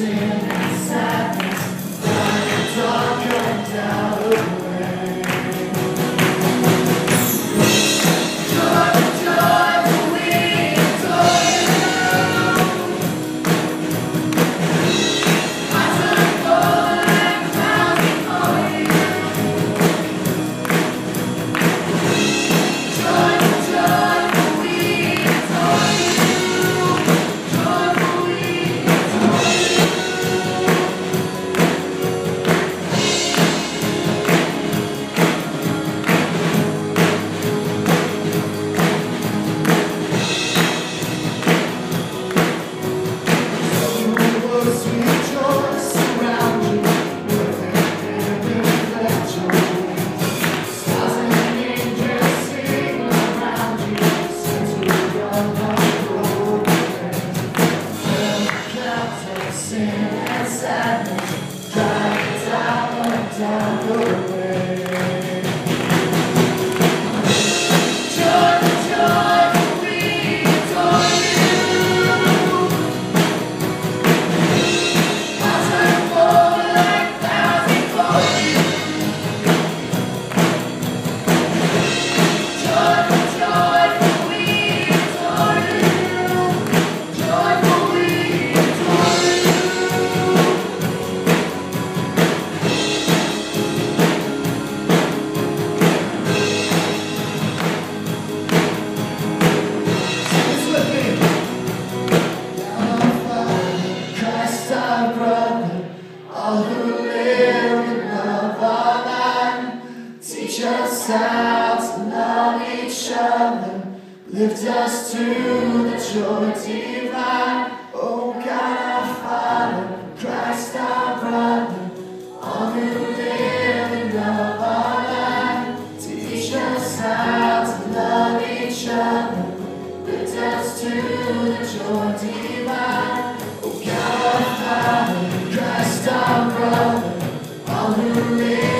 sin. sound away. Spirit of our teach us how to love each other, lift us to the joy divine. Calvary.